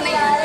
那个